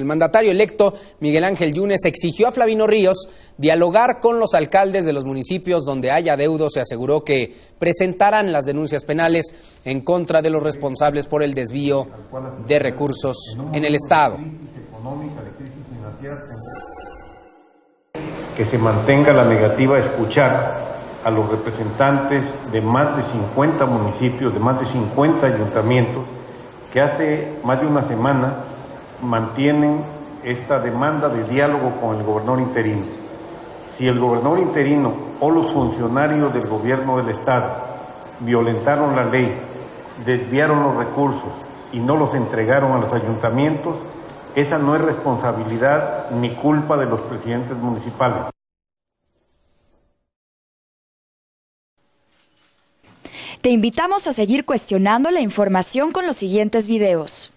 El mandatario electo, Miguel Ángel Yunes, exigió a Flavino Ríos dialogar con los alcaldes de los municipios donde haya deudos y aseguró que presentarán las denuncias penales en contra de los responsables por el desvío de recursos en el Estado. Que se mantenga la negativa a escuchar a los representantes de más de 50 municipios, de más de 50 ayuntamientos, que hace más de una semana mantienen esta demanda de diálogo con el gobernador interino. Si el gobernador interino o los funcionarios del gobierno del Estado violentaron la ley, desviaron los recursos y no los entregaron a los ayuntamientos, esa no es responsabilidad ni culpa de los presidentes municipales. Te invitamos a seguir cuestionando la información con los siguientes videos.